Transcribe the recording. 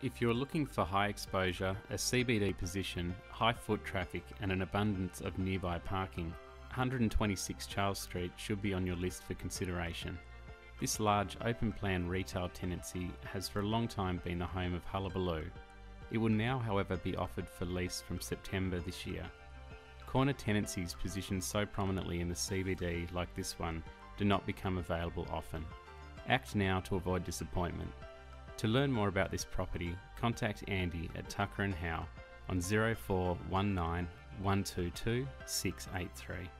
If you're looking for high exposure, a CBD position, high foot traffic, and an abundance of nearby parking, 126 Charles Street should be on your list for consideration. This large open plan retail tenancy has for a long time been the home of Hullabaloo. It will now, however, be offered for lease from September this year. Corner tenancies positioned so prominently in the CBD, like this one, do not become available often. Act now to avoid disappointment. To learn more about this property, contact Andy at Tucker and Howell on 0419 122 683.